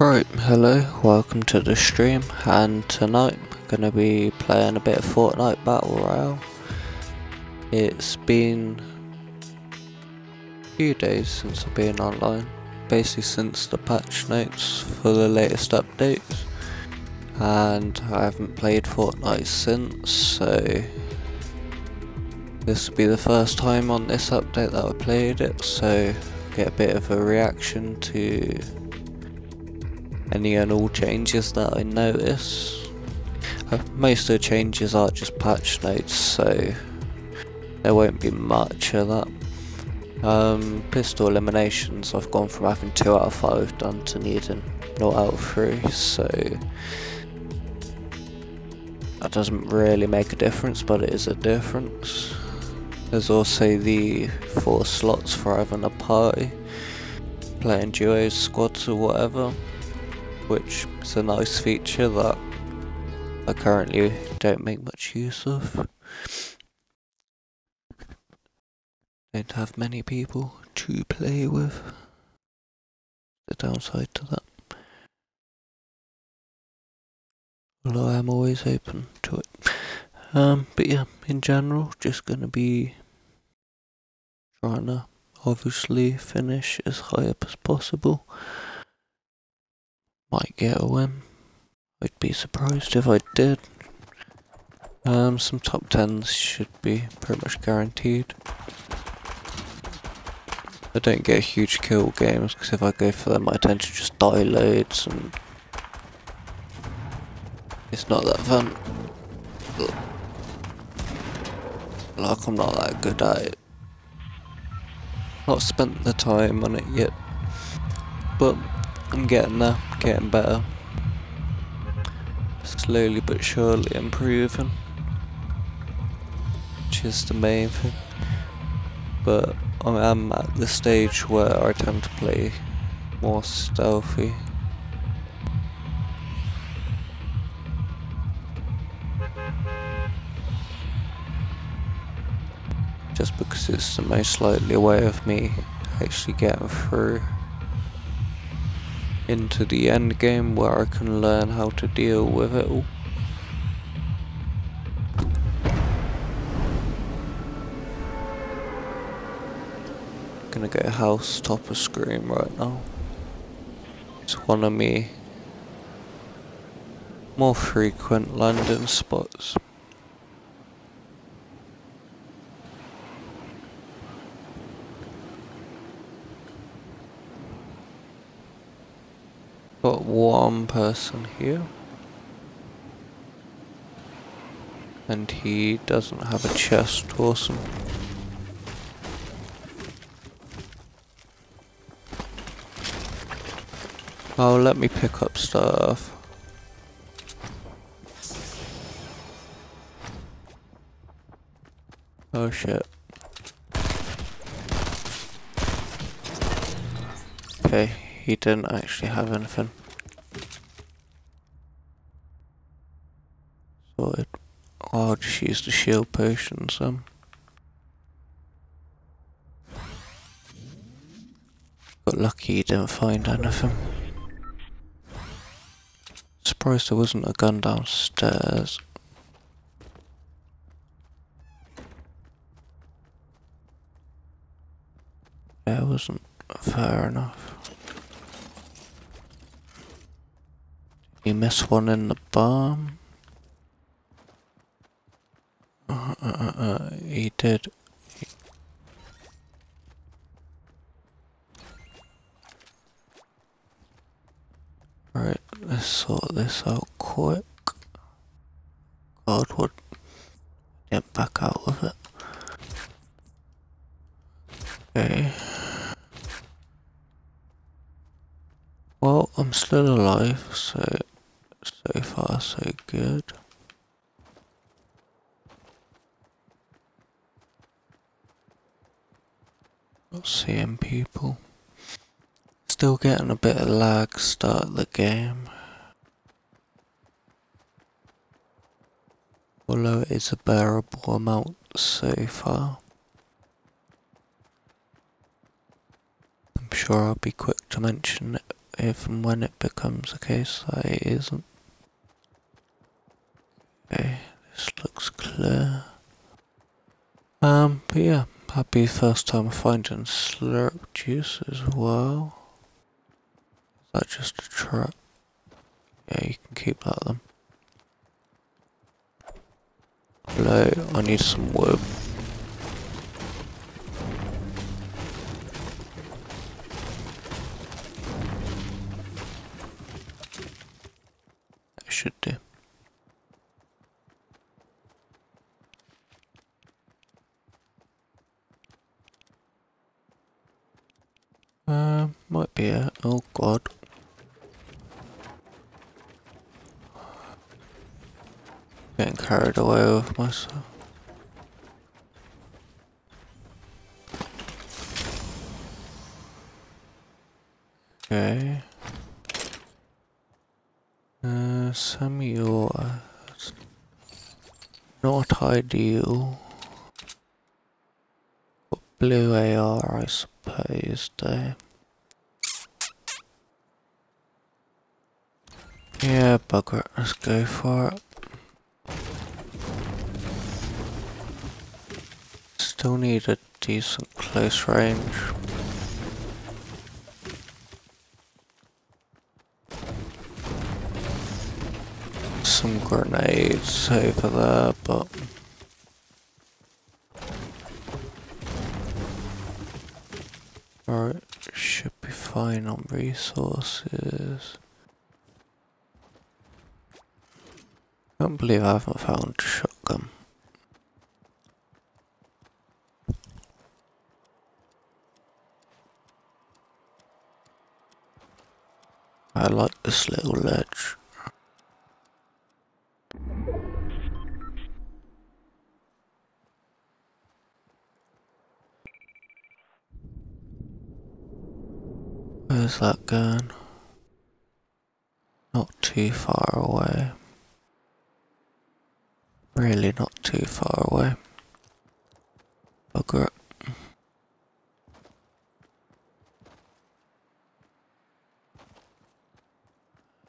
Right, hello, welcome to the stream, and tonight I'm gonna be playing a bit of Fortnite Battle Royale. It's been a few days since I've been online, basically since the patch notes for the latest updates, and I haven't played Fortnite since, so this will be the first time on this update that I played it, so get a bit of a reaction to any and all changes that I notice. Uh, most of the changes are just patch notes, so there won't be much of that. Um, pistol eliminations, I've gone from having 2 out of 5 done to needing 0 out of 3, so that doesn't really make a difference, but it is a difference. There's also the 4 slots for having a party, playing duos, squads or whatever which is a nice feature that I currently don't make much use of. Don't have many people to play with. The downside to that. Although I'm always open to it. Um, but yeah, in general, just gonna be trying to obviously finish as high up as possible. Might get a win. I'd be surprised if I did. Um, some top 10s should be pretty much guaranteed. I don't get huge kill games because if I go for them I tend to just die loads and it's not that fun. Like I'm not that good at it. Not spent the time on it yet. But I'm getting there, getting better. Slowly but surely improving. Which is the main thing. But I am at the stage where I tend to play more stealthy. Just because it's the most likely way of me actually getting through into the end game where I can learn how to deal with it all. Gonna get a house top of screen right now. It's one of me more frequent landing spots. Got one person here. And he doesn't have a chest, awesome. Oh, let me pick up stuff. Oh shit. Okay, he didn't actually have anything. Sorted. Oh, I'll just use the shield potion, some. Um. Got lucky he didn't find anything. Surprised there wasn't a gun downstairs. It wasn't fair enough. You miss one in the bomb? Uh, uh, uh, he did. Right, let's sort this out quick. God, what? Get back out of it. Okay. Well, I'm still alive, so far, so good. Not seeing people. A bit of lag start the game. Although it is a bearable amount so far. I'm sure I'll be quick to mention if and when it becomes a case that it isn't. Okay, this looks clear. Um, but yeah, the first time finding slurp juice as well. That just a trap? Yeah, you can keep that then. Hello, I need some wood. I should do. Uh, might be it. Oh god. Getting carried myself. Okay. Uh, semi-auto. Not ideal. But blue AR, I suppose, though. Yeah, bugger let's go for it. Still need a decent close range. Some grenades over there, but... Alright, should be fine on resources. Can't believe I haven't found a shotgun. I like this little ledge. Where's that going? Not too far away. Really not too far away. Bugger it.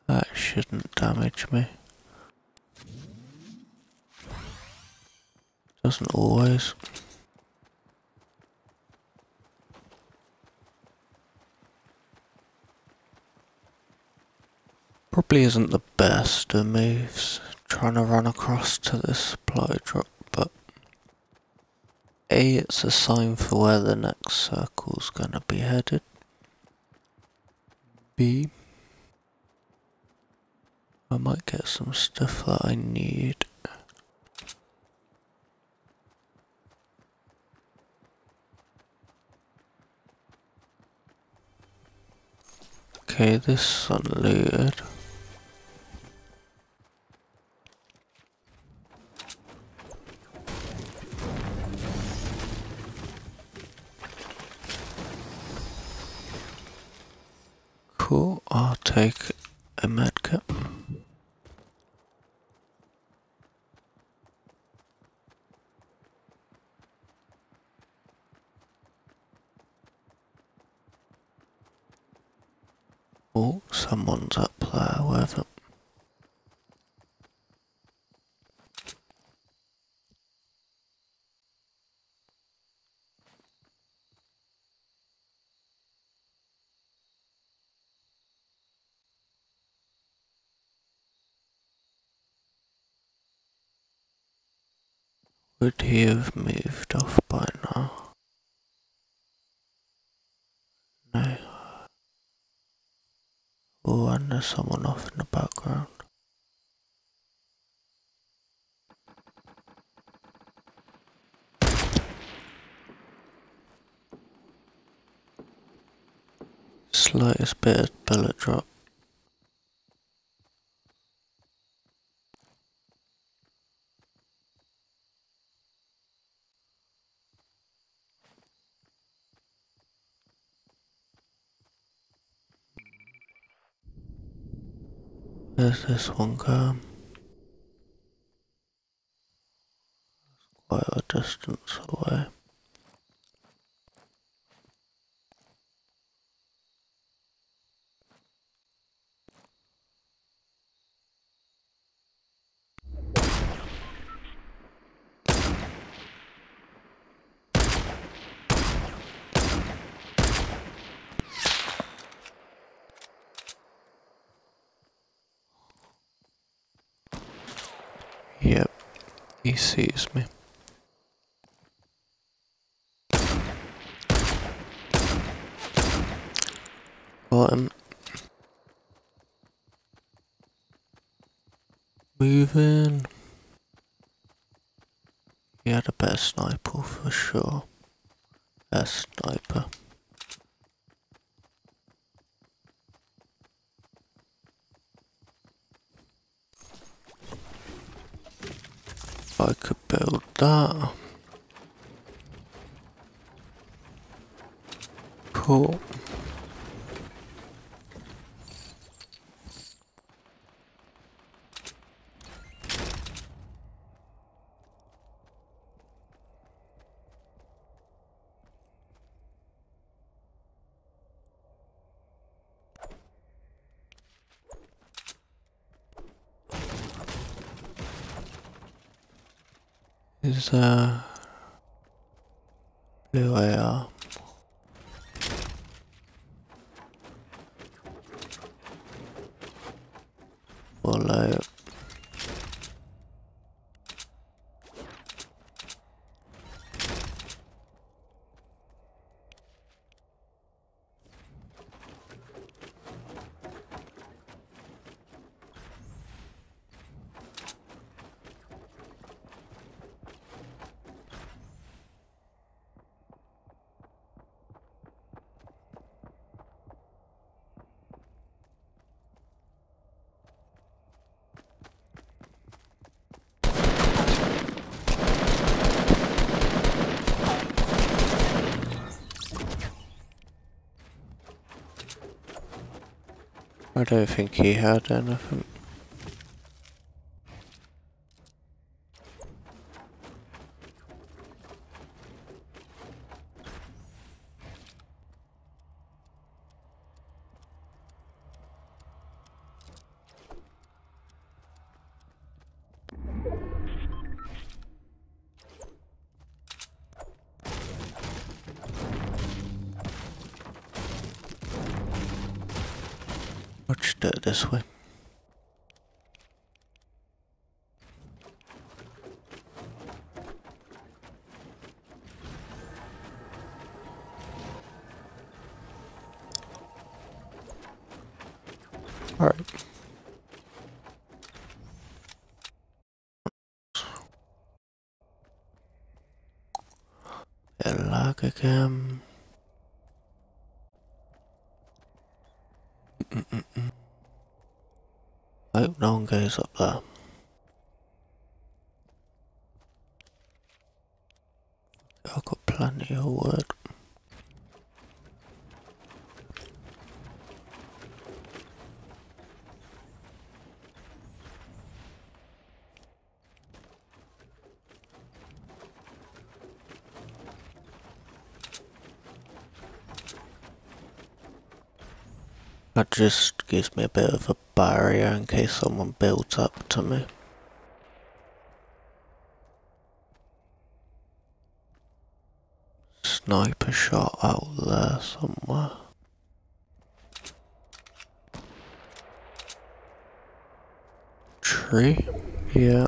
That shouldn't damage me. Doesn't always. Probably isn't the best of moves trying to run across to the supply drop, but A, it's a sign for where the next circle's gonna be headed. B, I might get some stuff that I need. Okay, this unlooted. Cool, I'll take a medkit. Oh, someone's up there it. Would he have moved off by now? No. Oh, and there's someone off in the background. Slightest bit of bullet drop. Where's this one going? Quite a distance away. sees me. Got him. Moving. He had a better sniper for sure. Best sniper. I could build that. Cool. Is uh blue AR. Follow. I don't think he had anything. Do it this way. Up there. I've got plenty of wood. That just gives me a bit of a barrier in case someone builds up to me. Sniper shot out there somewhere. Tree? Yeah.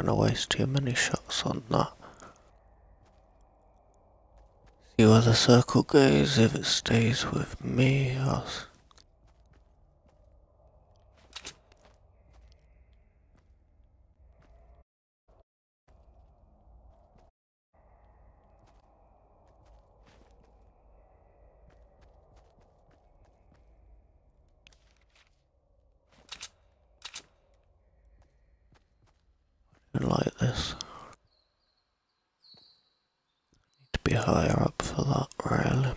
Gonna waste too many shots on that. See where the circle goes, if it stays with me, I'll... s- like this. Need to be higher up for that, really.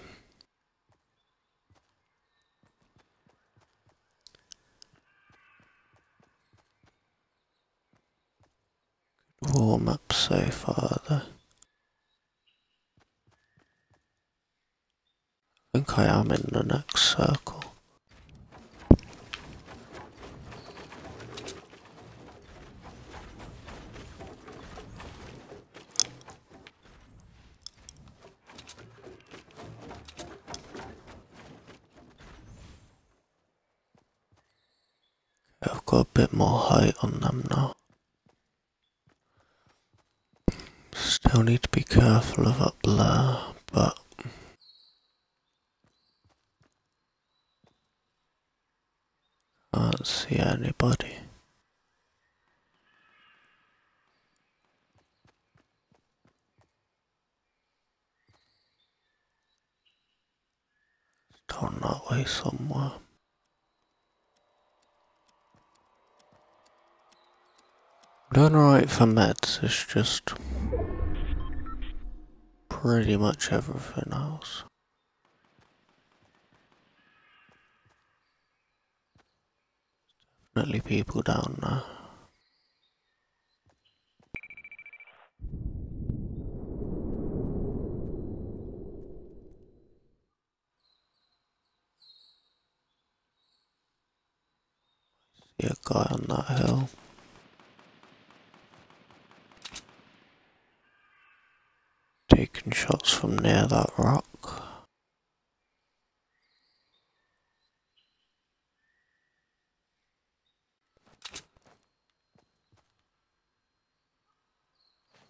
Good warm up so far, though. I think I am in the next circle. I've got a bit more height on them now. Still need to be careful of up there, but can't see anybody. Down that way somewhere. For meds, it's just pretty much everything else. Definitely people down there. See a guy on that hill. Taking shots from near that rock.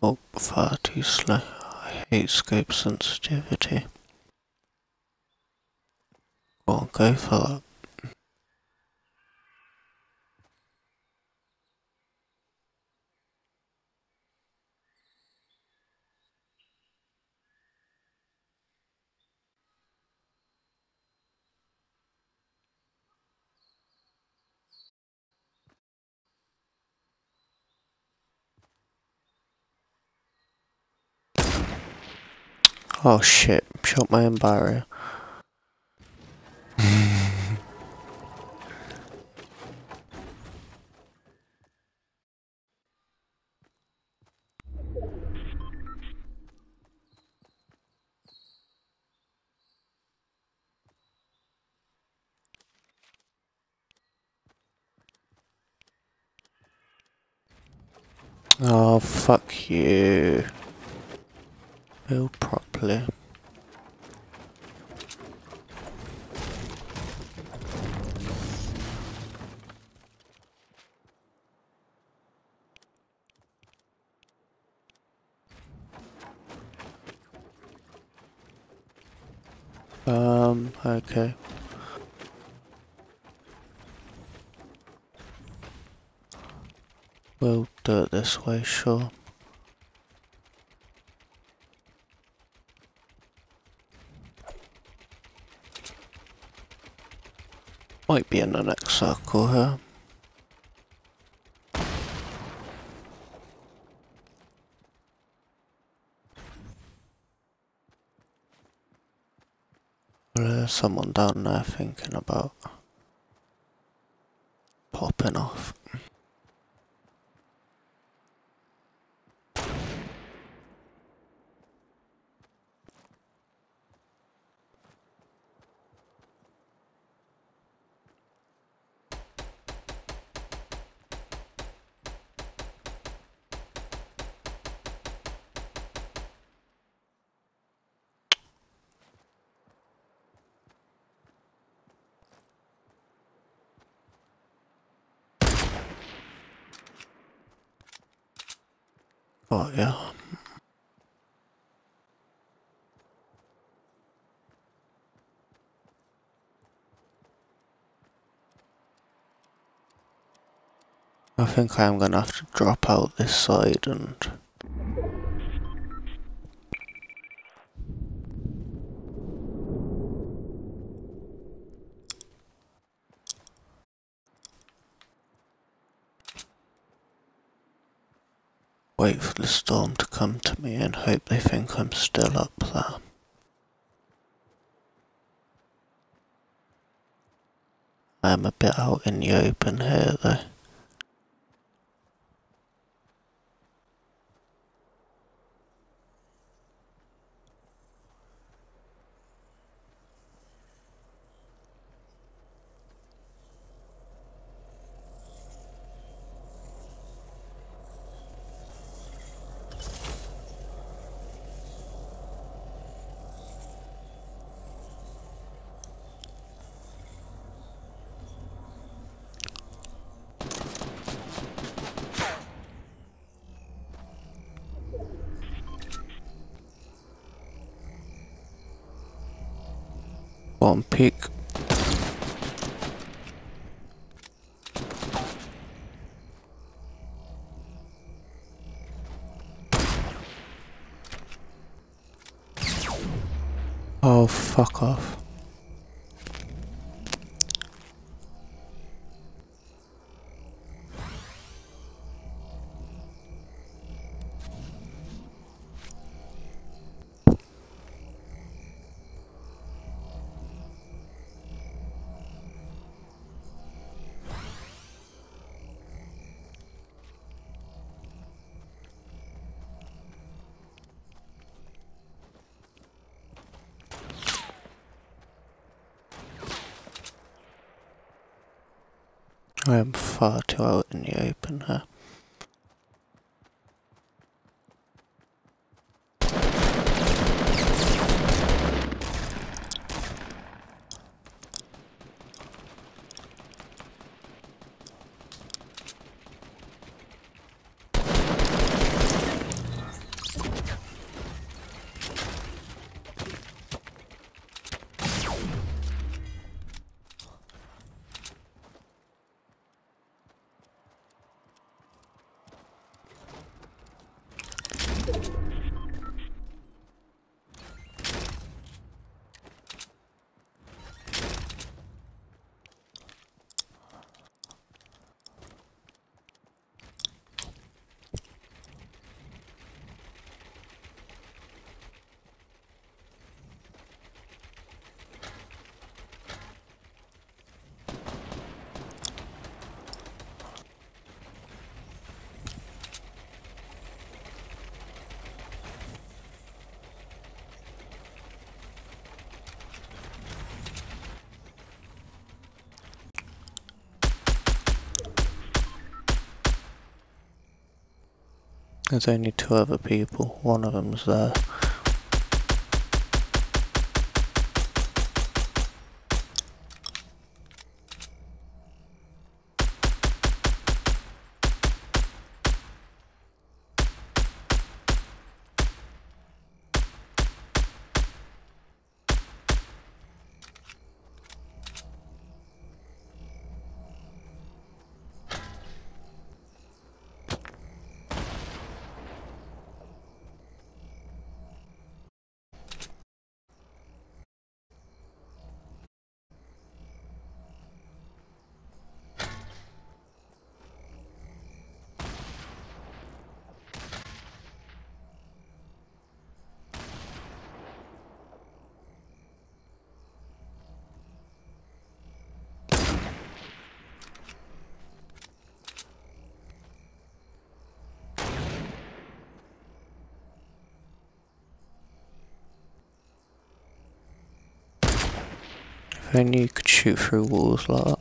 Oh, far too slow. I hate scope sensitivity. On, go for that. Oh shit, shot my own barrier. Oh, fuck you. Build Um, okay. We'll do it this way, sure. Might be in the next circle here. There's someone down there thinking about popping off. Oh yeah. I think I am gonna have to drop out this side and wait for the storm to come to me and hope they think I'm still up there. I'm a bit out in the open here though. Pick. There's only two other people. One of them's there. If only you could shoot through walls like that.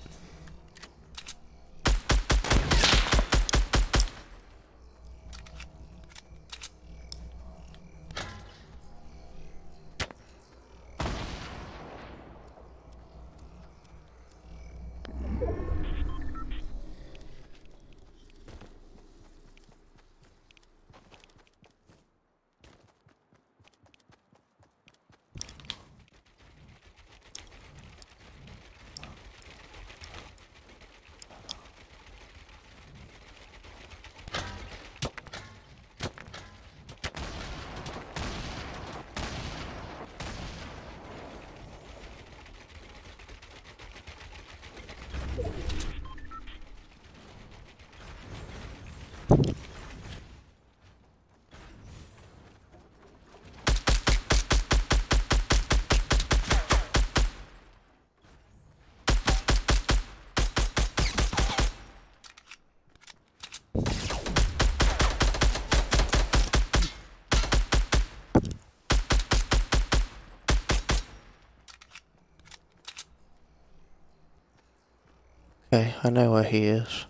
I know where he is.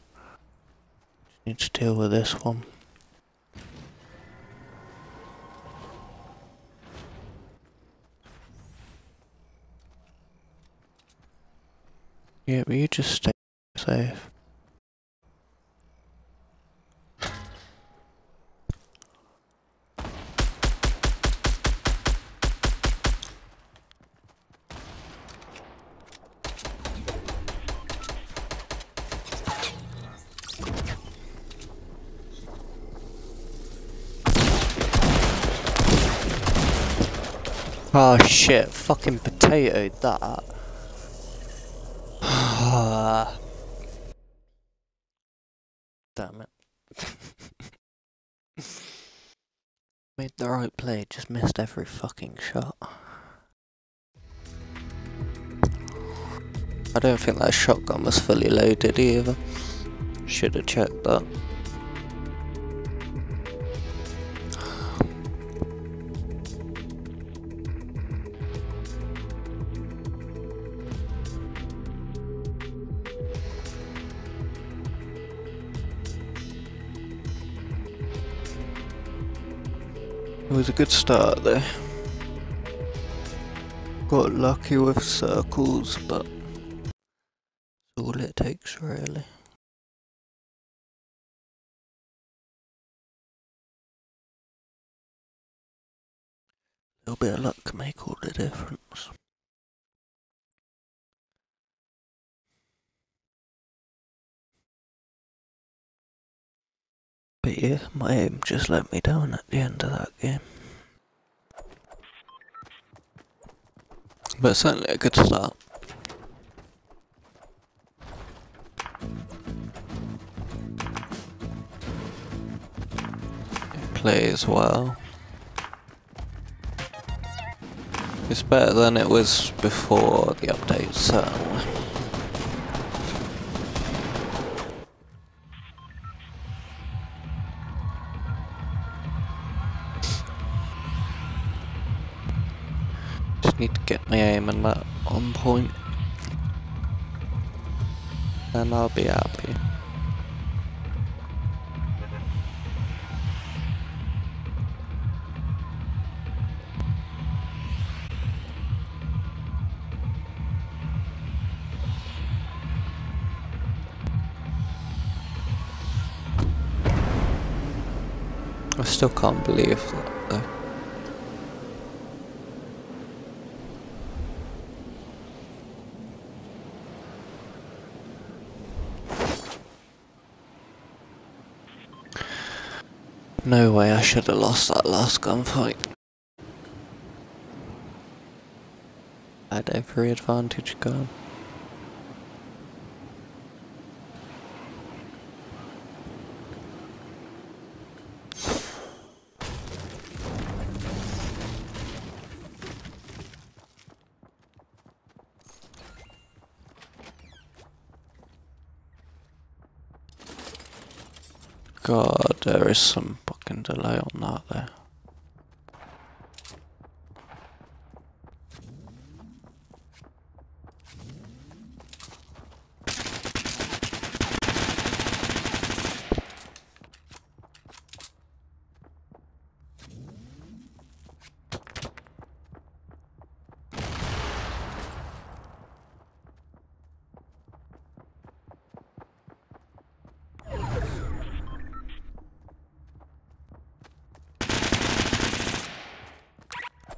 Need to deal with this one. Yeah, but you just stay safe. Oh shit, fucking potato that. Damn it. Made the right play, just missed every fucking shot. I don't think that shotgun was fully loaded either. Should have checked that. Was a good start there. Got lucky with circles, but all it takes really. A little bit of luck can make all the difference. Yeah, my aim just let me down at the end of that game. But certainly a good start. plays well. It's better than it was before the update, certainly. Get my aim and that on point. And I'll be happy. I still can't believe that. No way I should have lost that last gunfight. I had every advantage gone. God, there is some delay on that there.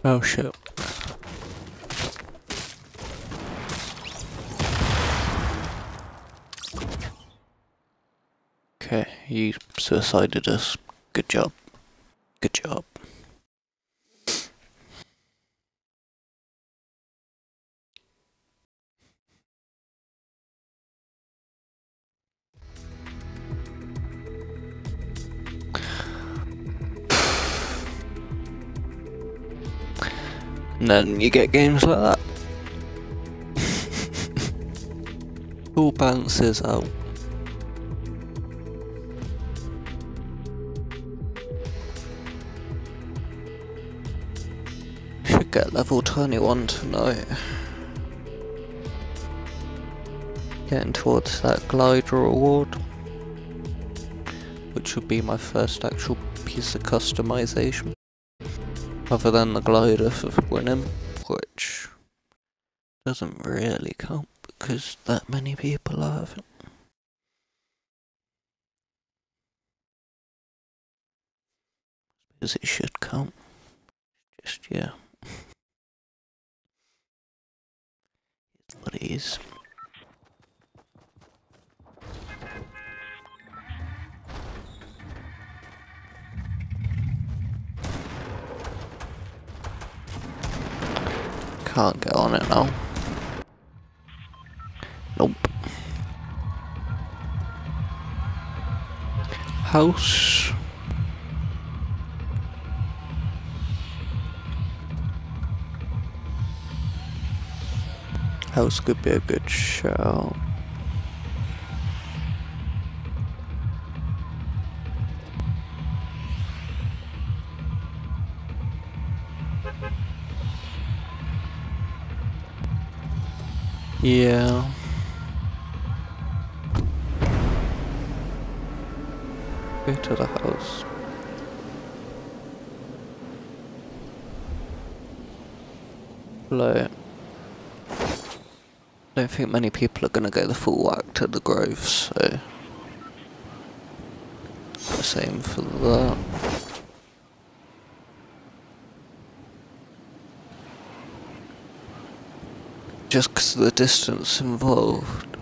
Oh shit. Okay, you suicided us. Good job. Good job. And then you get games like that. All bounces out. Should get level 21 tonight. Getting towards that glider reward. Which would be my first actual piece of customization other than the glider for winning, which doesn't really count because that many people have it. Because it should count. Just, yeah. it's what it is. Can't get on it now. Nope. House. House could be a good show. Yeah. Go to the house. Hello. Don't think many people are gonna go the full whack to the Grove, so same for that. Just because of the distance involved.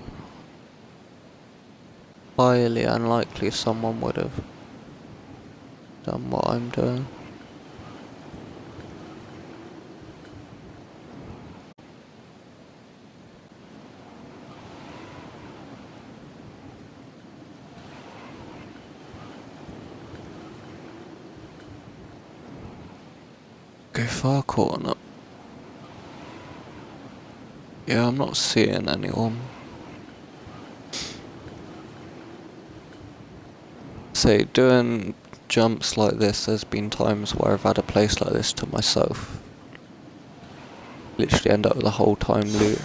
Highly unlikely someone would have done what I'm doing. Go far corner. Yeah, I'm not seeing anyone. Say, doing jumps like this, there's been times where I've had a place like this to myself. Literally end up the whole time looting.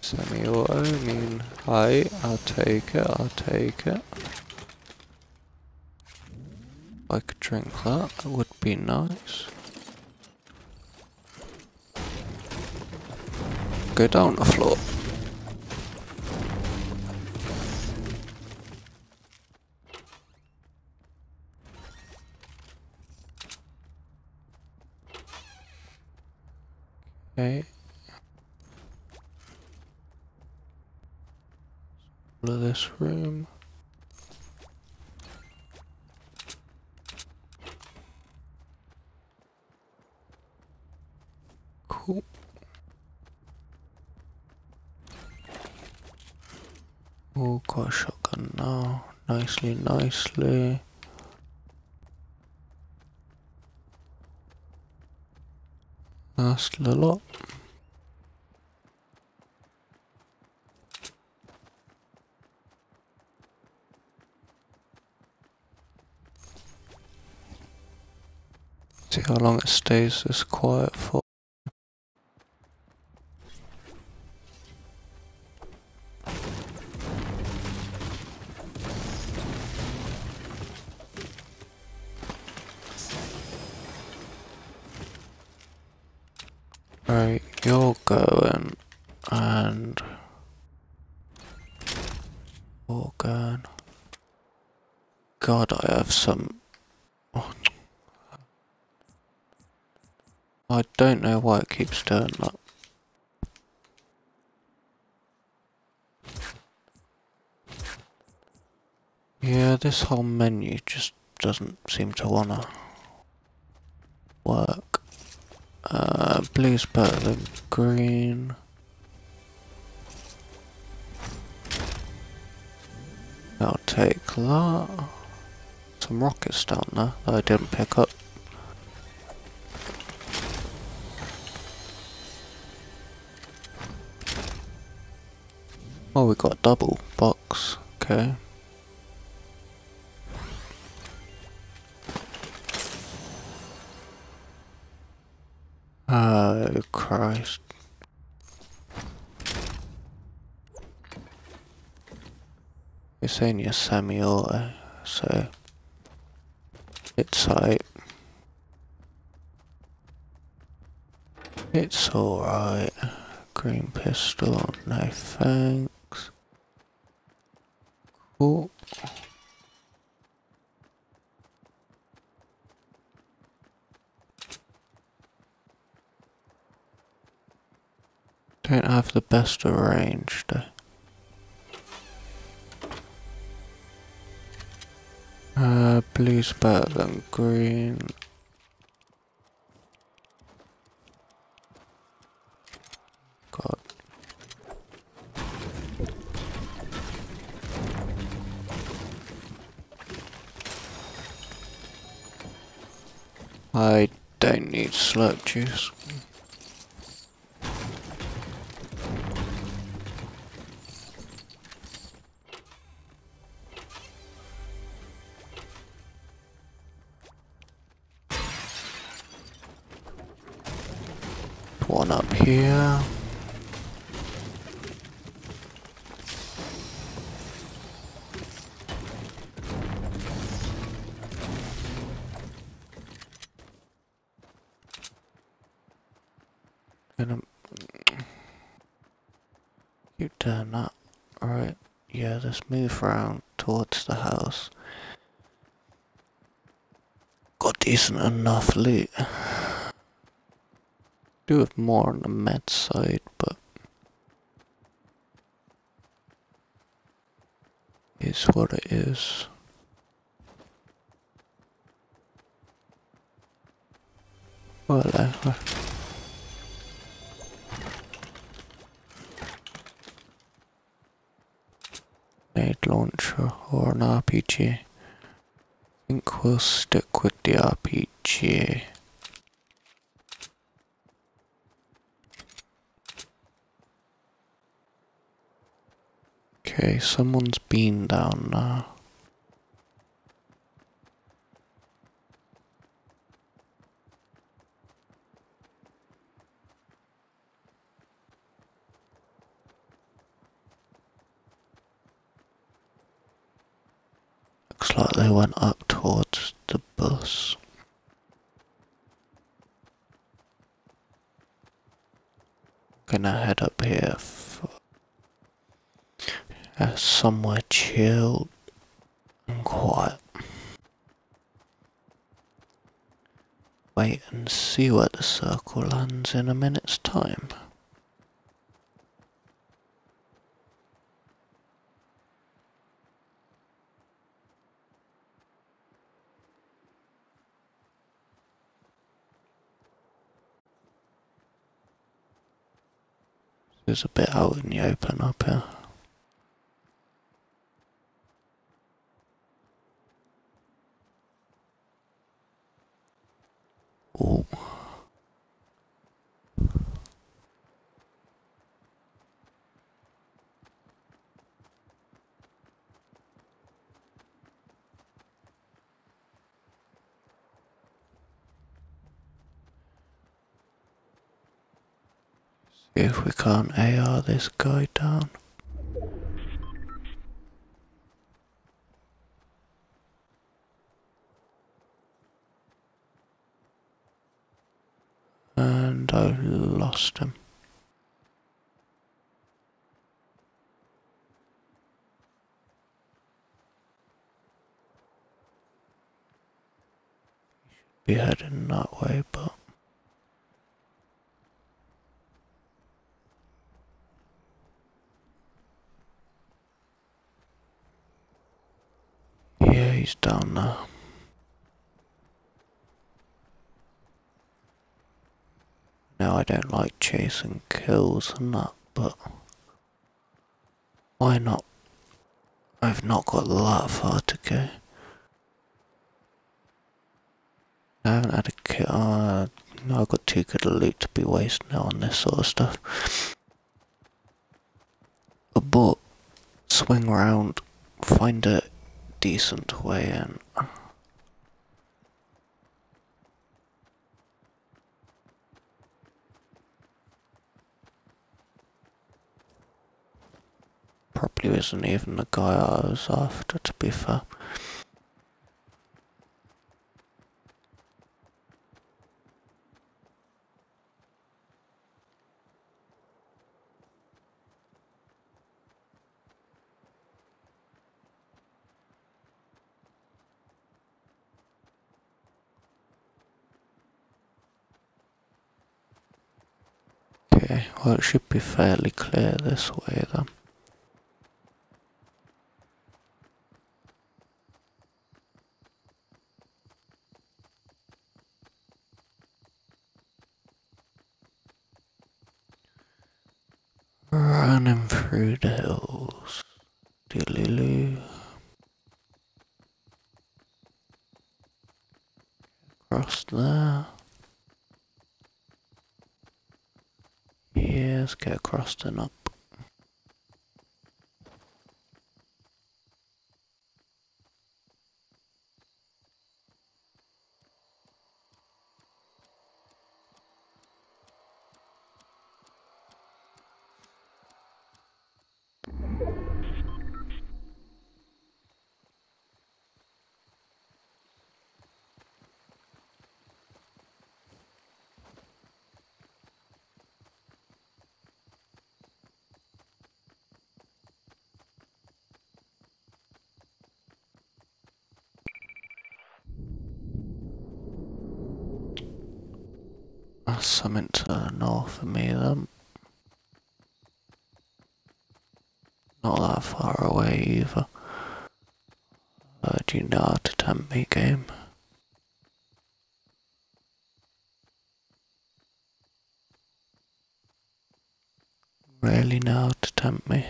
Semi-auto, I mean, hi, I'll take it, I'll take it. I could drink that, that would be nice. Go down the floor. Okay. All of this room. Cool. Oh, got a shotgun now. Nicely, nicely. That's a lot. See how long it stays this quiet for. God, I have some. Oh. I don't know why it keeps doing that. Yeah, this whole menu just doesn't seem to wanna work. Uh, blue's better than green. I'll take that. Some rockets down there that I didn't pick up. Oh, we got a double box. Okay. Oh Christ. It's only a semi-auto, so it's like it's alright. Green pistol, no thanks. Cool. Don't have the best of range though. Blue's better than green. God. I don't need slurp juice. One up here. Gonna keep doing that. Alright, yeah, let's move around towards the house. Got decent enough loot. Do have more on the med side, but it's what it is. Well, uh, grenade launcher or an RPG. I think we'll stick with the RPG. Okay, someone's been down now. Looks like they went up towards the bus. Gonna head up here for somewhere chilled and quiet. Wait and see where the circle lands in a minute's time. It's a bit out in the open up here. If we can't AR this guy down. And I lost him. Be heading that way, but yeah, he's down there. Now I don't like chasing kills and that, but why not? I've not got that far to go. I haven't had a kill. Uh, no, I've got too good a loot to be wasting now on this sort of stuff. But swing around, find a decent way in. Probably isn't even the guy I was after, to be fair. Okay, well it should be fairly clear this way then. Running through the hills. Delulu. Across there. Yes, get across and up. Something to the north of me then. Not that far away either. Uh, do you know how to tempt me game? Really know how to tempt me?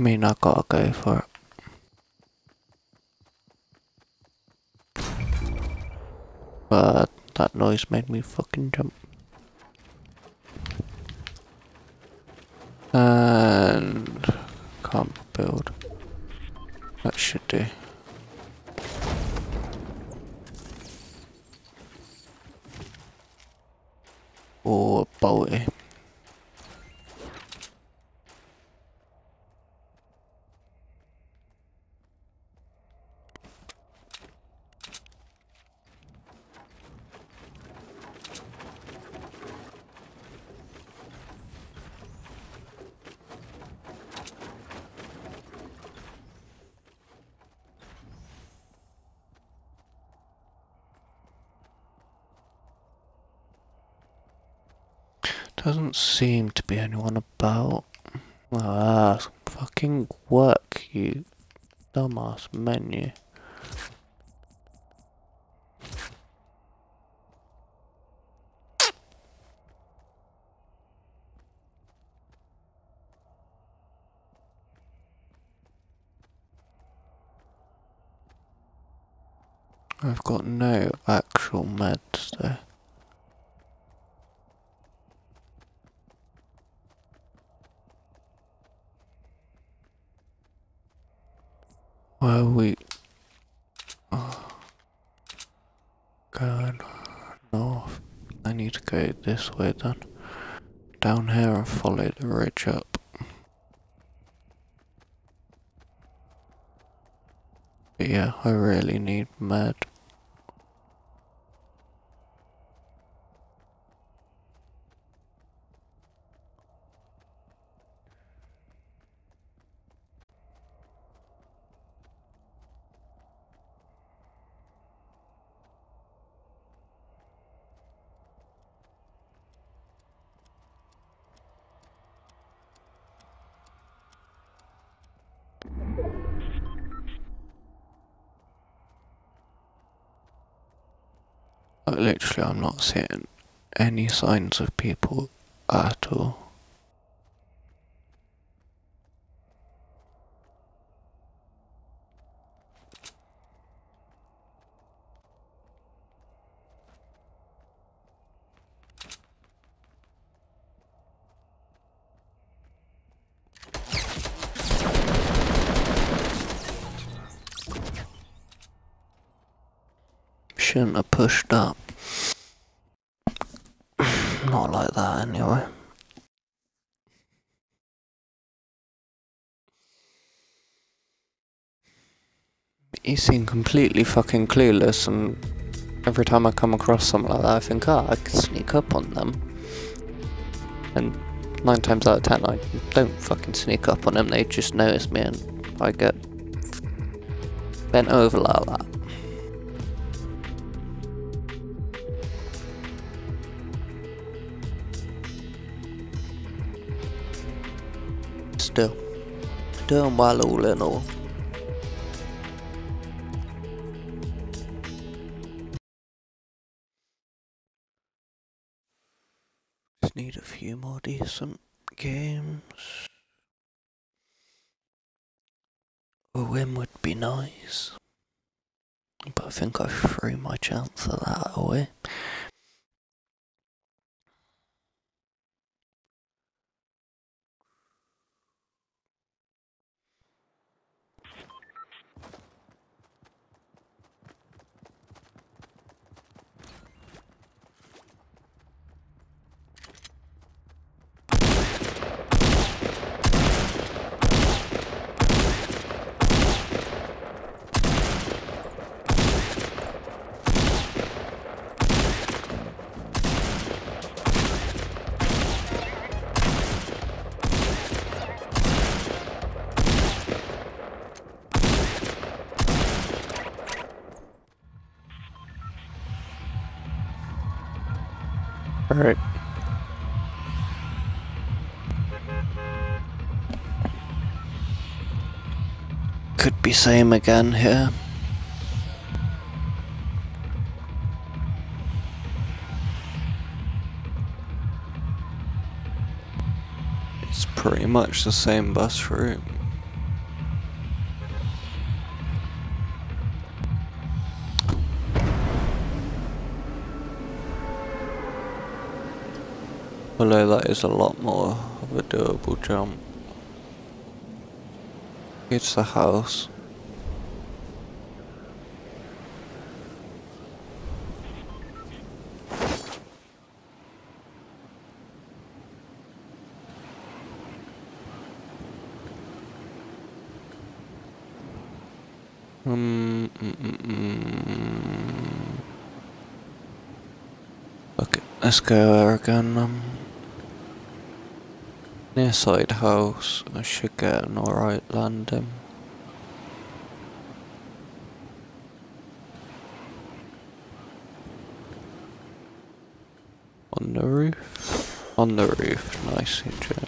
I gotta go for it. But that noise made me fucking jump. And can't build. That should do. Or a bolty. Doesn't seem to be anyone about. Ah, fucking work, you dumbass menu. I've got no actual meds there. We oh, north? I need to go this way then. Down here and follow the ridge up. But yeah, I really need med. Like, seeing any signs of people at all. Shouldn't have pushed up. Not like that anyway. You seem completely fucking clueless and every time I come across something like that I think, oh, I could sneak up on them. And nine times out of ten, I don't fucking sneak up on them. They just notice me, and I get bent over like that. Just need a few more decent games. A win would be nice. But I think I threw my chance of that away. Alright. Could be same again here. It's pretty much the same bus route. Although that is a lot more of a doable jump. It's the house. Um. Okay, let's go again. Um, near side house, I should get an alright landing. On the roof? On the roof, nice, Jay.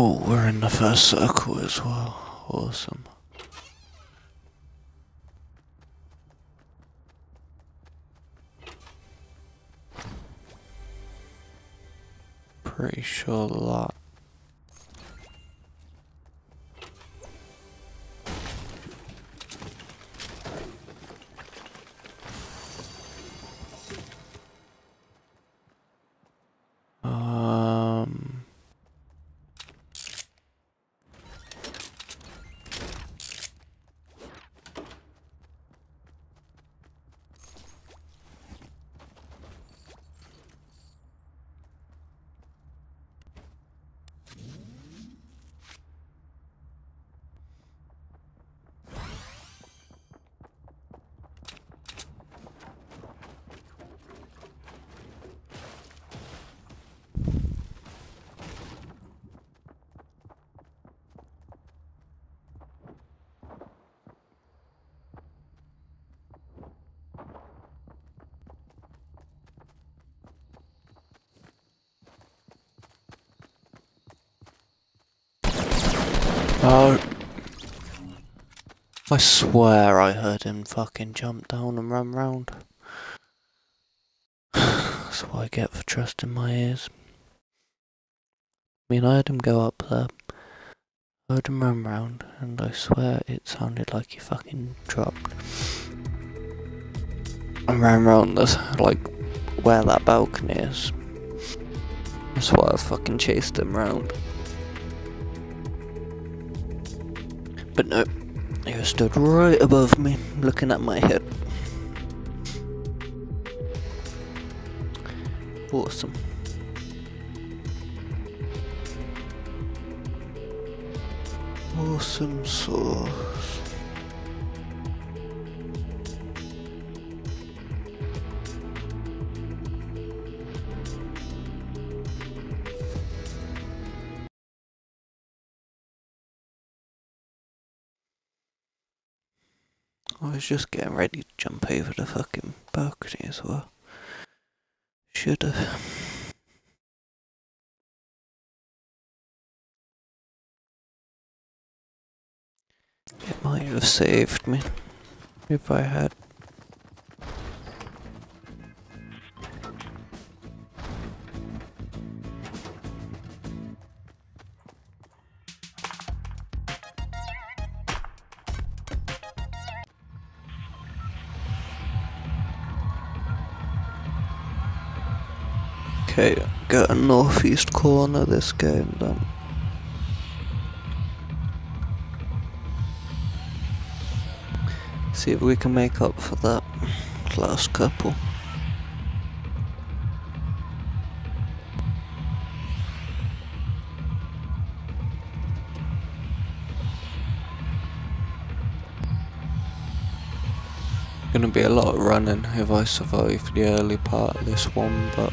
Oh, we're in the first circle as well. Awesome. Pretty sure that. Um. Oh. I swear I heard him fucking jump down and run round. That's what I get for trusting my ears. I mean, I heard him go up there, I heard him run round, and I swear it sounded like he fucking dropped. and ran round this, like, where that balcony is. That's why I fucking chased him round. But no, he stood right above me, looking at my head. Awesome. Awesome sauce. I was just getting ready to jump over the fucking balcony as well. Should have. It might have saved me if I had. Okay, got a northeast corner this game then. See if we can make up for that last couple. Gonna be a lot of running if I survive the early part of this one, but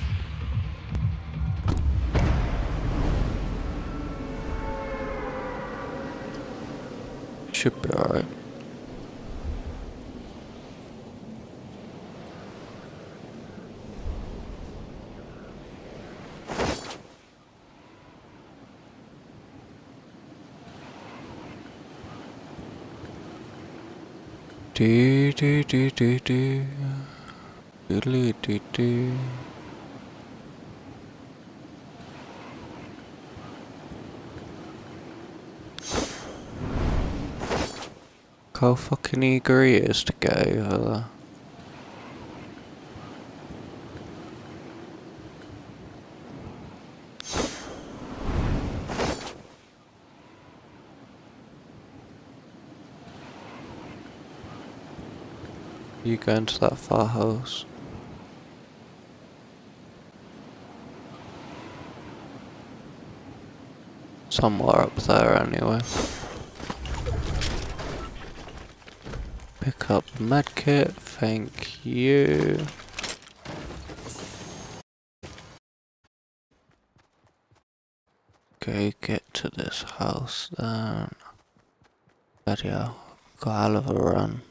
Do do do do do do do do How fucking eager he is to get over there. You going to that far house? Somewhere up there anyway. Up medkit, thank you. Okay, get to this house then. Bloody hell, got a hell of a run.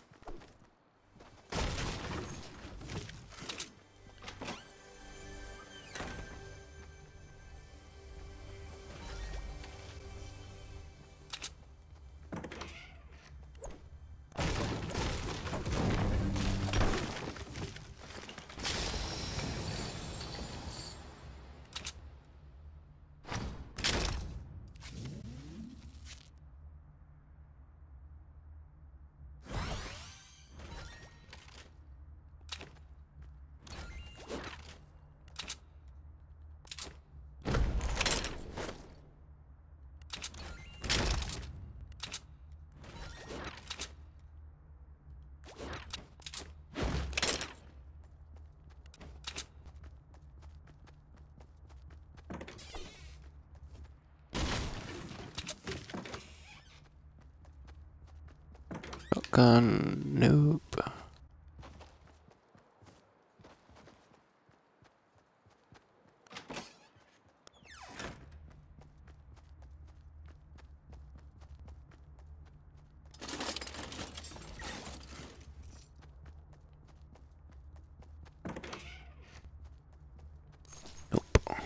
Nope. Nope.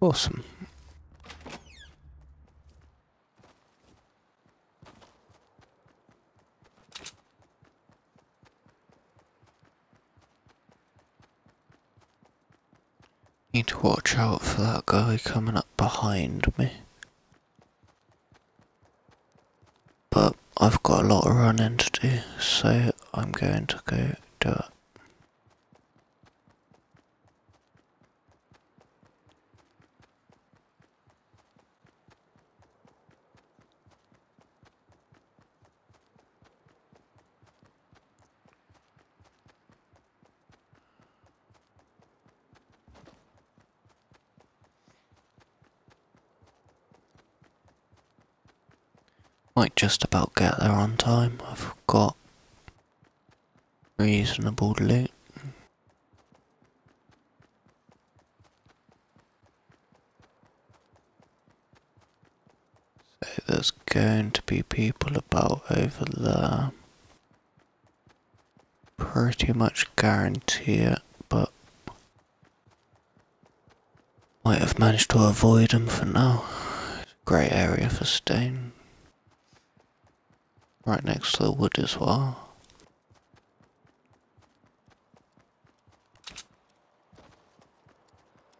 Awesome. Need to watch out for that guy coming up behind me. But I've got a lot of running to do, so I'm going to go do it. Might just about get there on time. I've got reasonable loot. So there's going to be people about over there. Pretty much guarantee it, but might have managed to avoid them for now. It's a great area for staying. Right next to the wood as well.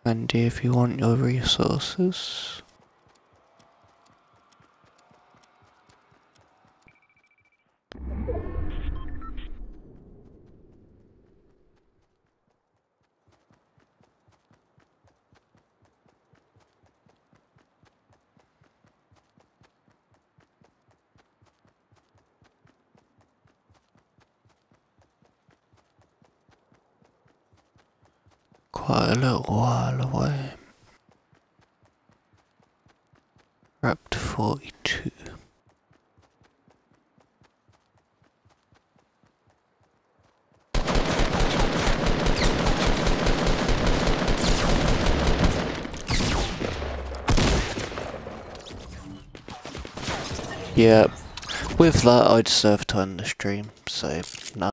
And if you want your resources, quite a little while away. We're up to 42. Yeah, with that I deserve to end the stream, so.